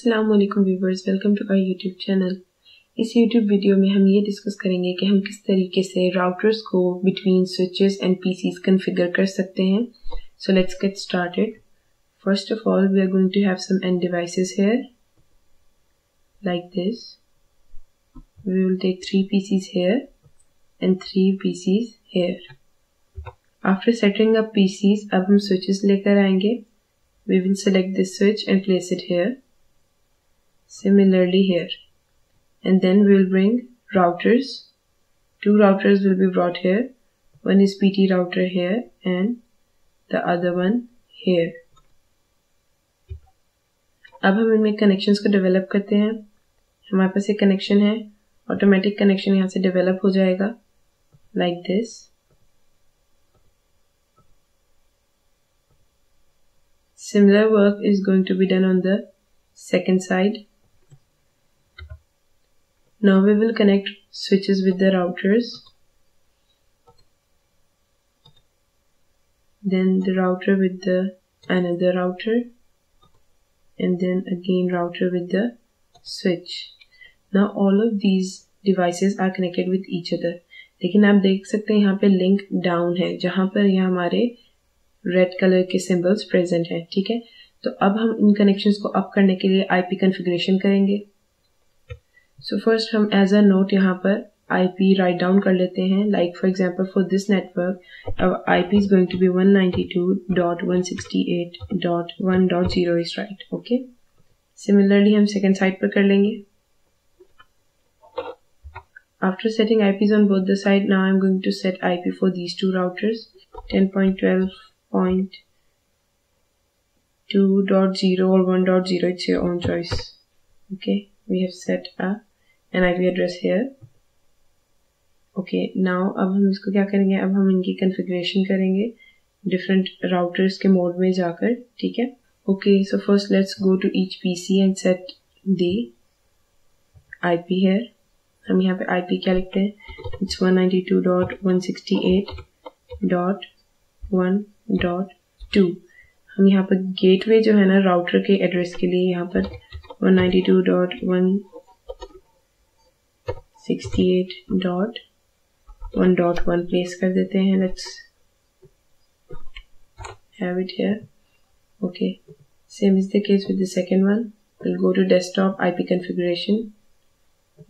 Aslam viewers welcome to our YouTube channel इस YouTube video में हम ये डिस्कस करेंगे कि हम किस तरीके से राउटर्स को between switches and PCs configure कर सकते हैं। So let's get started first of all we are going to have some end devices here like this. We will take three PCs here and three PCs here. After setting up PCs अब हम switches लेकर आएँगे। We will select this switch and place it here. Similarly here and then we will bring routers two routers will be brought here one is PT router here and the other one here अब हम इनमें connections को develop करते हैं हमारे पास एक connection है automatic connection यहाँ से डेवलप हो जाएगा like like this Similar work is going to be done on the second side. Now we will connect switches with the routers. Then the router with the another router and then again router with the switch. Now all of these devices are connected with each other. लेकिन आप देख सकते हैं यहाँ पे link down है जहाँ पर यह हमारे रेड कलर के सिंबल्स प्रेजेंट हैं ठीक है तो अब हम इन कनेक्शंस को अप करने के लिए आईपी कॉन्फ़िगरेशन करेंगे सो फ़र्स्ट हम एज अ नोट यहाँ पर आईपी राइट डाउन कर लेते हैं like for example for this network अब IP is going to be 192.168.1.0 is right okay similarly हम सेकेंड साइड पर कर लेंगे After setting IPs on both the side, now I'm going to set IP for these two routers 10.12.2.0 or 1.0 it's your own choice okay we have set a an I P address here okay now अब हम इसको क्या करेंगे? अब हम इनकी configuration करेंगे। Different routers के मोड में जाकर, ठीक है? Okay so first let's go to each PC and set the I P here हम यहाँ पे आई पी क्या लिखते हैं? इट्स 192.168.1.2 हम यहाँ पर गेटवे जो है ना राउटर के एड्रेस के लिए यहाँ पर 192.1 192.168.1.1 प्लेस कर देते हैं let's have it here okay same is the case with the second one we'll go to desktop ip configuration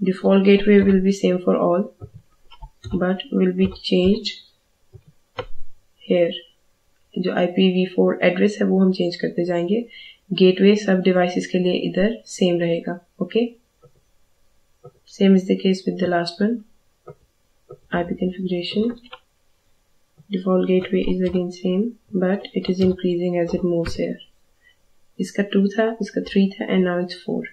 default gateway will be same for all but will be changed here जो IPv4 address है वो हम change करते जाएँगे gateway सब devices के लिए इधर सेम रहेगा okay same is the case with the last one IP configuration default gateway is again same but it is increasing as it moves here इसका टू था इसका थ्री था and now it's four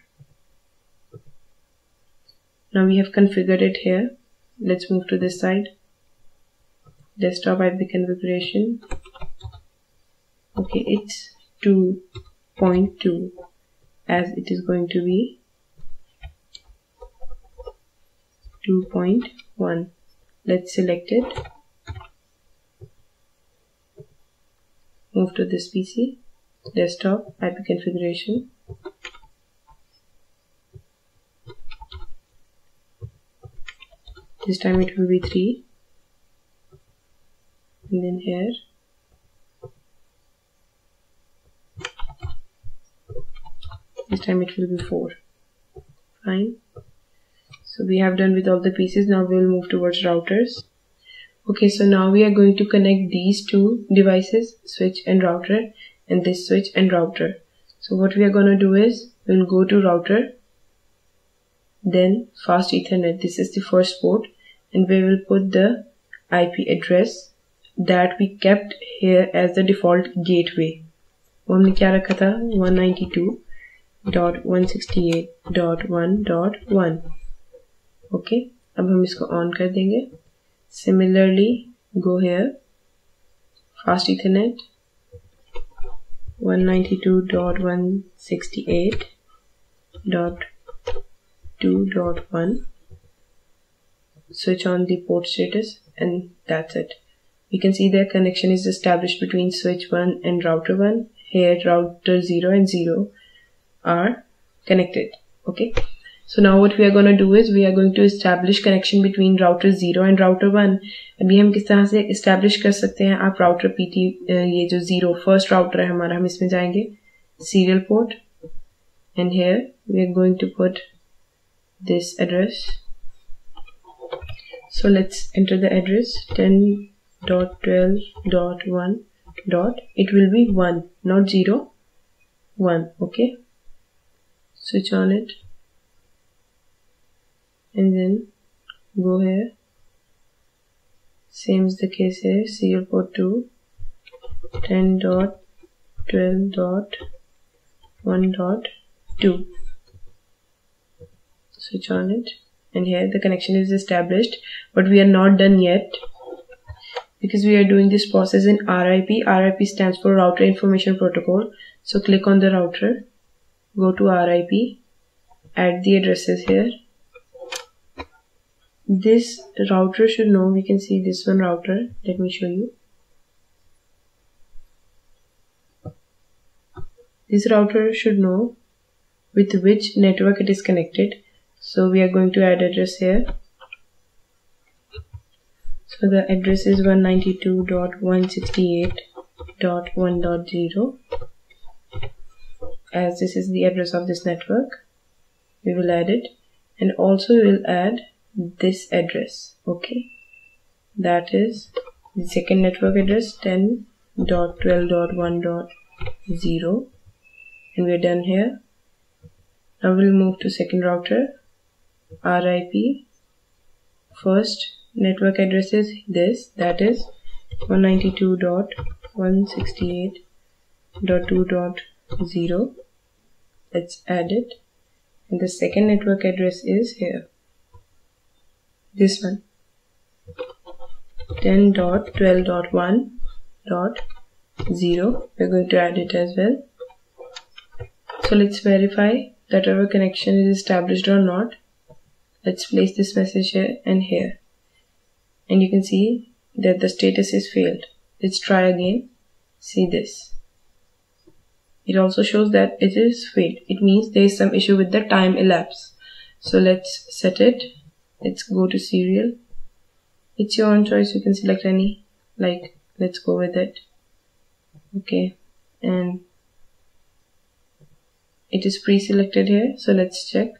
now we have configured it here let's move to this side desktop IP configuration okay it's 2.2 as it is going to be 2.1 let's select it. Move to this PC desktop IP configuration. This time it will be 3 and then here. This time it will be 4 fine so we have done with all the pieces now we'll move towards routers okay so now we are going to connect these two devices switch and router and this switch and router so what we are going to do is we'll go to router then fast ethernet this is the first port and we will put the IP address that we kept here as the default gateway वो हमने क्या रखा था 192.168.1.1 okay अब हम इसको on कर देंगे similarly go here fast ethernet 192.168.2.1 switch on the port status and that's it. You can see their connection is established between switch 1 and router 1. Here router 0 and 0 are connected okay so now what we are going to do is we are going to establish connection between router 0 and router 1 अभी हम किस तरह से establish कर सकते हैं आप router PT ये जो zero first router है हमारा हम इसमें जाएँगे serial port and here we are going to put this address so let's enter the address 10.12.1 dot it will be 1 not 0 1 okay switch on it and then go here. Same is the case here. Serial port 2 10 dot 12 dot 1 dot 2 switch on it. And here the connection is established but we are not done yet because we are doing this process in RIP RIP stands for router information protocol. So click on the router. Go to RIP add the addresses here this router should know we can see this one router. Let me show you. This router should know with which network it is connected. So we are going to add address here. So the address is 192.168.1.0 as this is the address of this network we will add it. And also we will add this address okay? That is the second network address 10.12.1.0 and we're done here. Now we'll move to second router RIP first network address is this that is 192.168.2.0 let's add it and the second network address is here this one. 10.12.1.0 we're going to add it as well. So let's verify that our connection is established or not. Let's place this message here and here. And you can see that the status is failed. Let's try again. See this. It also shows that it is failed. It means there is some issue with the time elapse. So let's set it let's go to serial it's your own choice. You can select any. Like let's go with it. Okay. And it is pre-selected here. So let's check.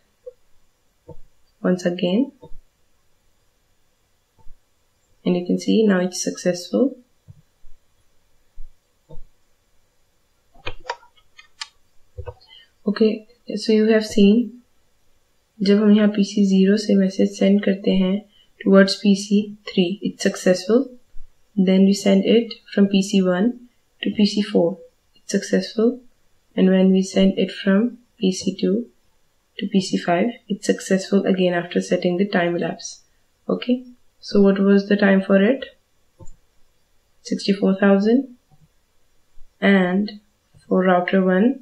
Once again. And you can see now it's successful. Okay. So you have seen जब हम यहाँ P C zero से message send करते हैं towards P C three it's successful then we send it from P C one to P C four it's successful and when we send it from P C two to P C five it's successful again after setting the time lapse okay so what was the time for it sixty four thousand and for router one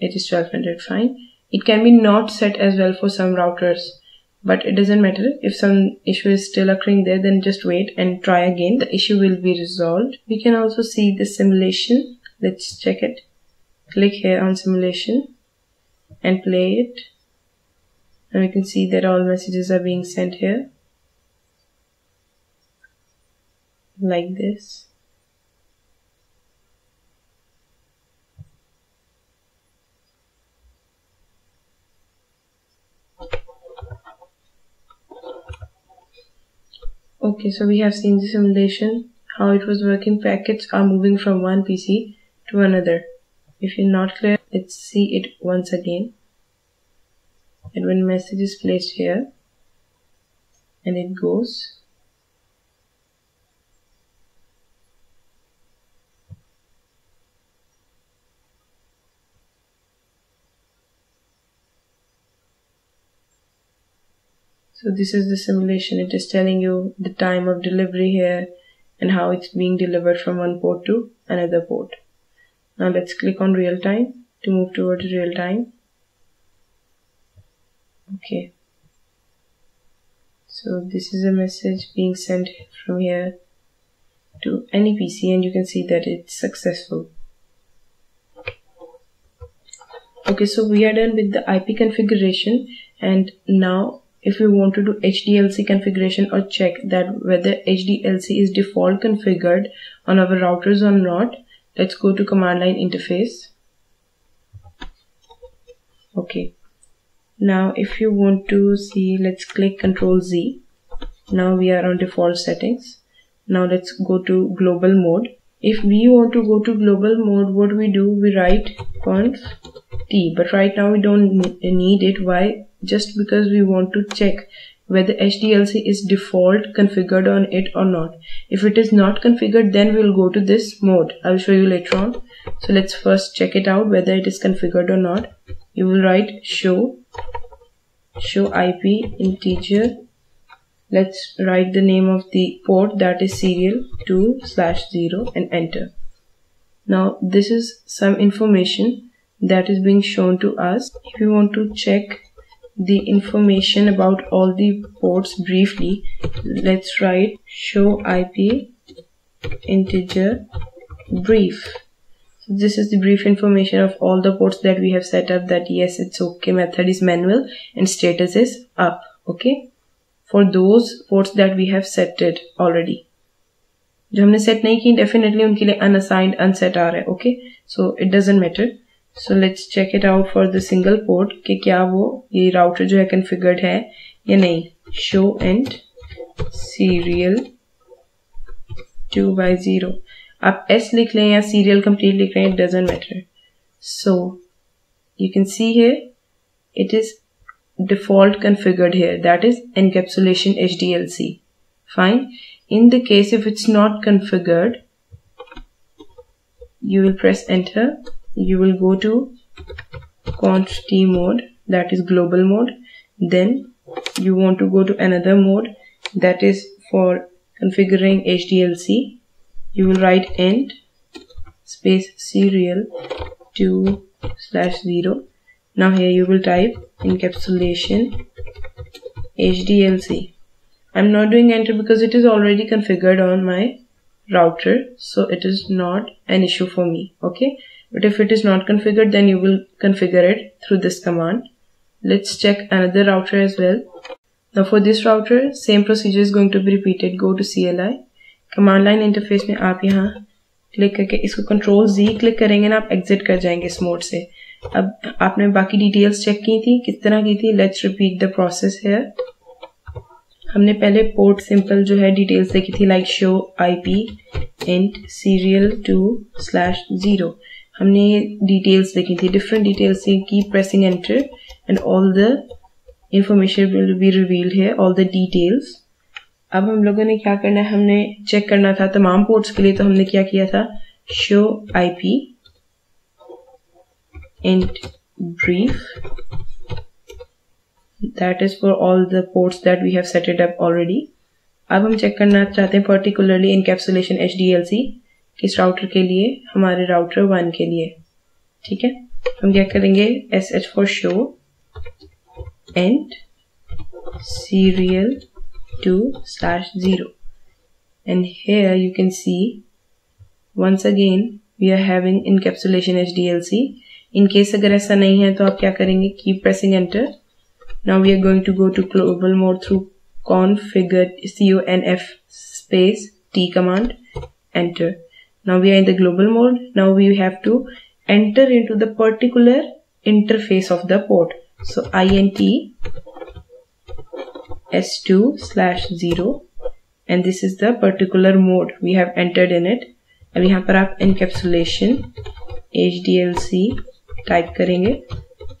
it is twelve hundred fine it can be not set as well for some routers, but it doesn't matter. If some issue is still occurring there, then just wait and try again. The issue will be resolved. We can also see the simulation. Let's check it. Click here on simulation and play it. And we can see that all messages are being sent here. Like this. Okay, so we have seen the simulation, how it was working. Packets are moving from one PC to another. If you're not clear, let's see it once again. And when message is placed here, and it goes So this is the simulation. It is telling you the time of delivery here and how it's being delivered from one port to another port. Now let's click on real time to move towards real time. Okay. So this is a message being sent from here to any PC and you can see that it's successful. okay so we are done with the IP configuration and now if we want to do HDLC configuration or check that whether HDLC is default configured on our routers or not let's go to command line interface. Okay. Now if you want to see let's click control Z. Now we are on default settings. Now let's go to global mode. If we want to go to global mode what we do? We write conf t but right now we don't need it. Why just because we want to check whether HDLC is default configured on it or not. If it is not configured, then we'll go to this mode. I'll show you later on. So let's first check it out whether it is configured or not. You will write show, show IP integer. Let's write the name of the port that is serial 2 slash 0 and enter. Now this is some information that is being shown to us. If you want to check the information about all the ports briefly let's write show IP integer brief so this is the brief information of all the ports that we have set up that yes it's okay method is manual and status is up okay for those ports that we have set it already जो हमने set नहीं की definitely उनके लिए unassigned unset आ रहा है okay so it doesn't matter so let's check it out for the single port कि क्या वो, ये राउटर जो है कन्फिगर्ड है या नहीं? Show and serial two by zero आप एस लिख लें या सीरियल कंप्लीट लिख रहे हैं doesn't matter so you can see here it is default configured here that is encapsulation H D L C fine in the case if it's not configured you will press enter you will go to conf t mode that is global mode. Then you want to go to another mode that is for configuring HDLC you will write int space serial 2 slash 0 now here you will type encapsulation HDLC I'm not doing enter because it is already configured on my router so it is not an issue for me okay but if it is not configured then you will configure it through this command let's check another router as well now for this router same procedure is going to be repeated go to CLI command line interface में आप यहाँ click करके इसको control जी click करेंगे ना आप exit कर जाएँगे इस मोड से अब आपने बाकी डिटेल्स चेक की थी किस तरह की थी लेट्स रिपीट द प्रोसेस है हमने पहले पोर्ट सिंपल जो है डिटेल्स देखी थी like show IP and serial two slash zero हमने डिटेल्स देखी थी डिफरेंट डिटेल्स से की pressing enter and all the information will be revealed है ऑल द डिटेल्स अब हम लोगों ने क्या करना है? हमने चेक करना था तमाम पोर्ट्स के लिए तो हमने क्या किया था? Show IP and brief that is for all the ports that we have set it up already अब हम चेक करना चाहते हैं particularly encapsulation H D L C किस राउटर के लिए? हमारे राउटर वन के लिए। ठीक है? हम क्या करेंगे? S H for show and serial two slash zero and here you can see once again we are having encapsulation H D L C in case अगर ऐसा नहीं है तो आप क्या करेंगे? की pressing enter now we are going to go to global mode through configure C O N F space T command enter now we are in the global mode now we have to enter into the particular interface of the port so int s2 slash 0 and this is the particular mode we have entered in it अब यहाँ पर आप encapsulation HDLC type करेंगे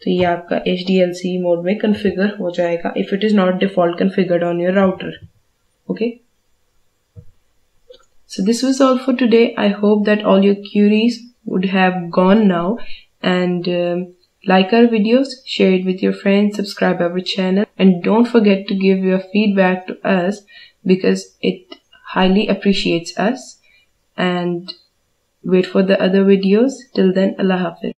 तो ये आपका HDLC mode में configure हो जाएगा if it is not default configured on your router okay so this was all for today. I hope that all your queries would have gone now and um, like our videos, share it with your friends, subscribe our channel and don't forget to give your feedback to us because it highly appreciates us and wait for the other videos. Till then, Allah Hafiz.